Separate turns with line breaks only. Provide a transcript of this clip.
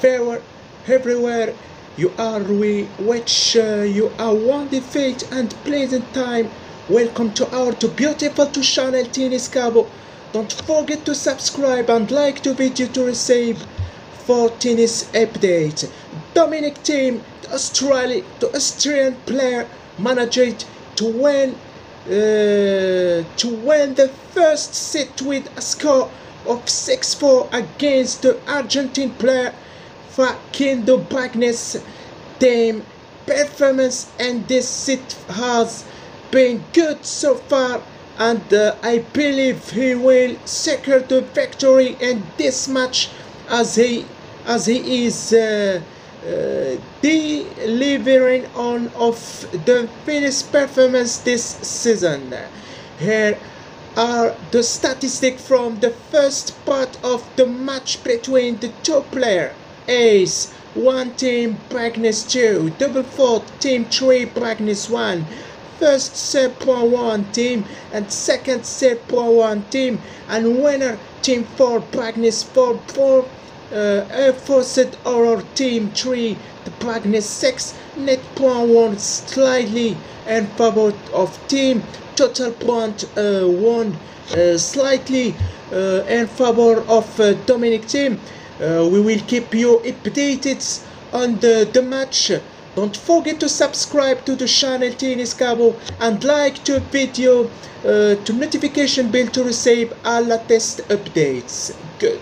Farewell. Everywhere you are we which uh, you are one defeat and pleasant time. Welcome to our to beautiful to channel tennis Kabou don't forget to subscribe and like the video to receive for tennis update. Dominic Thiem the australia the australian player managed to win uh, to win the first set with a score of 6-4 against the argentine player Facundo Bagnis Thiem performance and this set has been good so far and uh, I believe he will secure the victory in this match as he as he is uh, uh, delivering on of the finished performance this season. Here are the statistics from the first part of the match between the two players. Ace, 1 Thiem Bagnis 2, double four Thiem 3 Bagnis 1, first set point 1 Thiem and second set point 1 Thiem and winner Thiem 4 Bagnis 4 4 uh, forced or Thiem 3 the Bagnis 6 net point 1 slightly in favor of Thiem total point uh, 1 uh, slightly uh, in favor of uh, Dominic Thiem we will keep you updated on the, the match. Don't forget to subscribe to the channel Tennis Kabou and like the video uh, to notification bell to receive all the latest updates. Good